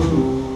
Ooh.